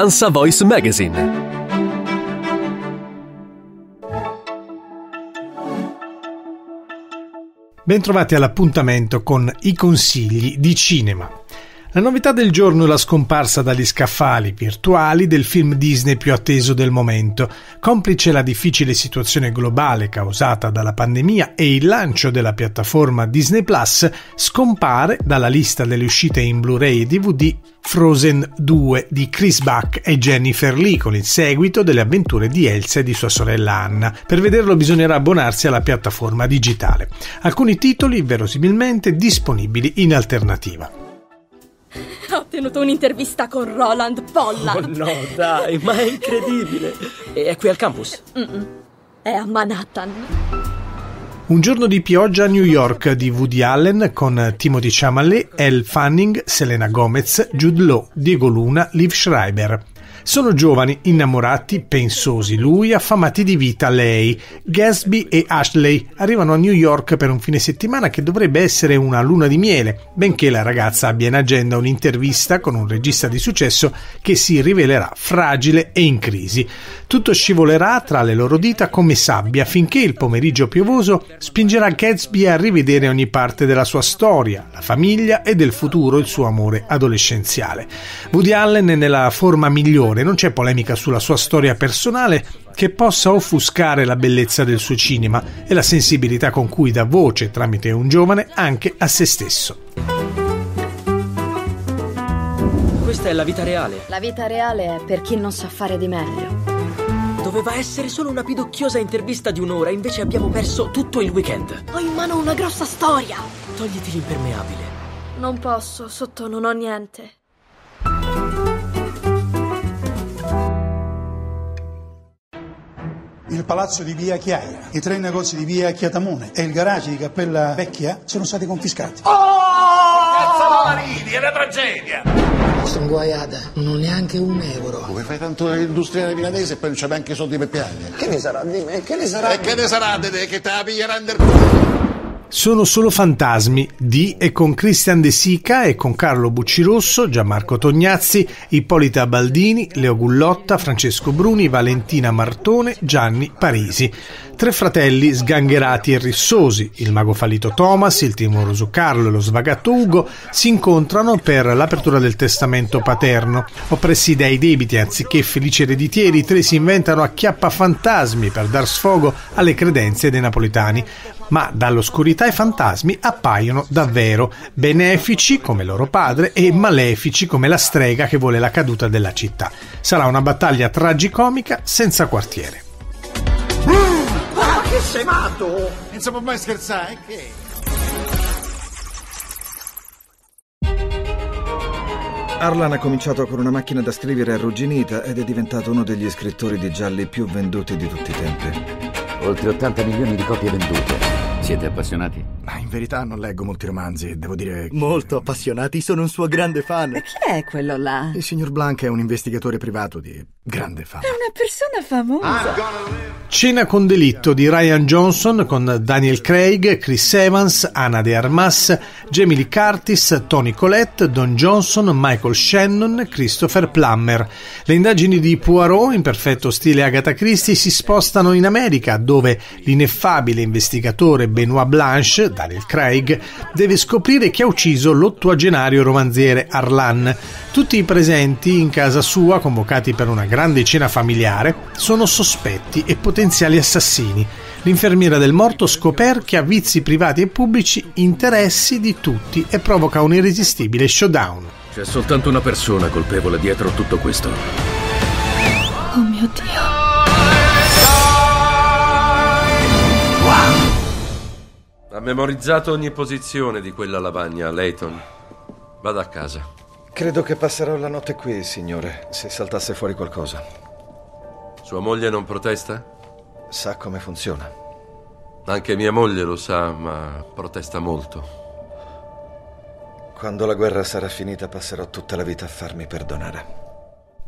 Ansa Voice Magazine. Bentrovati all'appuntamento con i consigli di cinema. La novità del giorno è la scomparsa dagli scaffali virtuali del film Disney più atteso del momento. Complice la difficile situazione globale causata dalla pandemia e il lancio della piattaforma Disney Plus, scompare dalla lista delle uscite in Blu-ray e DVD Frozen 2 di Chris Buck e Jennifer Lee con il seguito delle avventure di Elsa e di sua sorella Anna. Per vederlo bisognerà abbonarsi alla piattaforma digitale. Alcuni titoli verosimilmente disponibili in alternativa. Tenuto un'intervista con Roland Pollan. Oh no, dai, ma è incredibile. E è qui al campus? Mm-mm. È a Manhattan. Un giorno di pioggia a New York di Woody Allen con Timothy Chalamet, Elle Fanning, Selena Gomez, Jude Law, Diego Luna, Liv Schreiber. Sono giovani, innamorati, pensosi lui, affamati di vita lei. Gatsby e Ashley arrivano a New York per un fine settimana che dovrebbe essere una luna di miele, benché la ragazza abbia in agenda un'intervista con un regista di successo che si rivelerà fragile e in crisi. Tutto scivolerà tra le loro dita come sabbia finché il pomeriggio piovoso spingerà Gatsby a rivedere ogni parte della sua storia, la famiglia e del futuro il suo amore adolescenziale. Woody Allen è nella forma migliore non c'è polemica sulla sua storia personale che possa offuscare la bellezza del suo cinema e la sensibilità con cui dà voce tramite un giovane anche a se stesso. Questa è la vita reale. La vita reale è per chi non sa fare di meglio. Doveva essere solo una pidocchiosa intervista di un'ora, invece abbiamo perso tutto il weekend. Ho in mano una grossa storia. Togliti l'impermeabile. Non posso, sotto non ho niente. Il palazzo di via Chiaia, i tre negozi di via Chiatamone e il garage di Cappella Vecchia sono stati confiscati. Oh! Cazzo Marini, è una tragedia! Sono guaiata, non ho neanche un euro. Come fai tanto industriale milanese e poi non c'è neanche soldi per piangere? Che ne sarà di me? Che ne sarà? E che ne sarà di te che te la piglieranno del culo? Sono solo fantasmi di e con Christian De Sica e con Carlo Buccirosso, Gianmarco Tognazzi, Ippolita Baldini, Leo Gullotta, Francesco Bruni, Valentina Martone, Gianni Parisi. Tre fratelli sgangherati e rissosi, il mago fallito Thomas, il timoroso Carlo e lo svagatto Ugo, si incontrano per l'apertura del testamento paterno. Oppressi dai debiti anziché felici ereditieri, i tre si inventano acchiappa fantasmi per dar sfogo alle credenze dei napoletani ma dall'oscurità i fantasmi appaiono davvero, benefici come loro padre e malefici come la strega che vuole la caduta della città. Sarà una battaglia tragicomica senza quartiere. Ma che sei matto? Può mai scherzare, che? Arlan ha cominciato con una macchina da scrivere arrugginita ed è diventato uno degli scrittori di gialli più venduti di tutti i tempi. Oltre 80 milioni di copie vendute. Siete appassionati? Ma in verità non leggo molti romanzi, devo dire. Molto appassionati, sono un suo grande fan. E chi è quello là? Il signor Blanc è un investigatore privato di grande fama. È una persona famosa. Cena con delitto di Ryan Johnson con Daniel Craig, Chris Evans, Anna de Armas, Jamie Lee Curtis, Tony Collette, Don Johnson, Michael Shannon, Christopher Plummer. Le indagini di Poirot, in perfetto stile Agatha Christie, si spostano in America, dove l'ineffabile investigatore Benoit Blanche, Daniel Craig, deve scoprire chi ha ucciso l'ottuagenario romanziere Arlan. Tutti i presenti in casa sua, convocati per una grande cena familiare, sono sospetti e potenziali assassini. L'infermiera del morto scoperchia vizi privati e pubblici, interessi di tutti e provoca un irresistibile showdown. C'è soltanto una persona colpevole dietro tutto questo. Oh mio Dio. Wow. Ha memorizzato ogni posizione di quella lavagna, Layton. Vada a casa. Credo che passerò la notte qui, signore, se saltasse fuori qualcosa. Sua moglie non protesta? Sa come funziona. Anche mia moglie lo sa, ma protesta molto. Quando la guerra sarà finita passerò tutta la vita a farmi perdonare.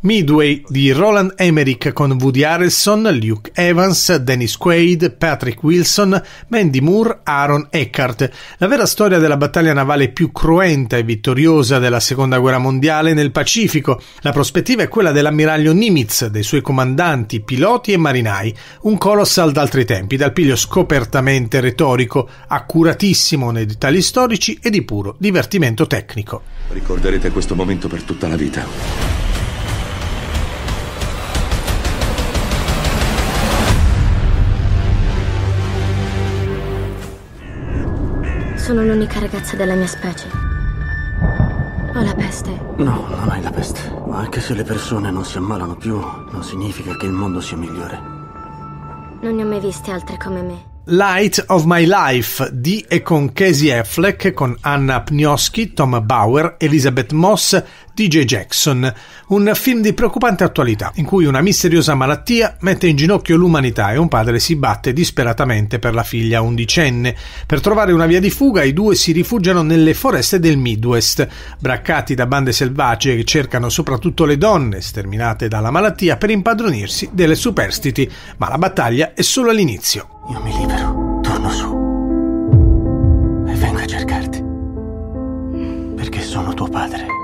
Midway di Roland Emmerich con Woody Harrelson, Luke Evans, Dennis Quaid, Patrick Wilson, Mandy Moore, Aaron Eckhart. La vera storia della battaglia navale più cruenta e vittoriosa della seconda guerra mondiale nel Pacifico. La prospettiva è quella dell'ammiraglio Nimitz, dei suoi comandanti, piloti e marinai. Un colossal d'altri tempi, dal piglio scopertamente retorico, accuratissimo nei dettagli storici e di puro divertimento tecnico. Ricorderete questo momento per tutta la vita. Sono l'unica ragazza della mia specie. Ho la peste. No, non hai la peste. Ma anche se le persone non si ammalano più, non significa che il mondo sia migliore. Non ne ho mai viste altre come me. Light of My Life di e con Casey Affleck, con Anna Pniosky, Tom Bauer, Elizabeth Moss, DJ Jackson. Un film di preoccupante attualità, in cui una misteriosa malattia mette in ginocchio l'umanità e un padre si batte disperatamente per la figlia undicenne. Per trovare una via di fuga, i due si rifugiano nelle foreste del Midwest, braccati da bande selvagge che cercano soprattutto le donne, sterminate dalla malattia, per impadronirsi delle superstiti. Ma la battaglia è solo all'inizio. Io mi libero, torno su e vengo a cercarti. Perché sono tuo padre.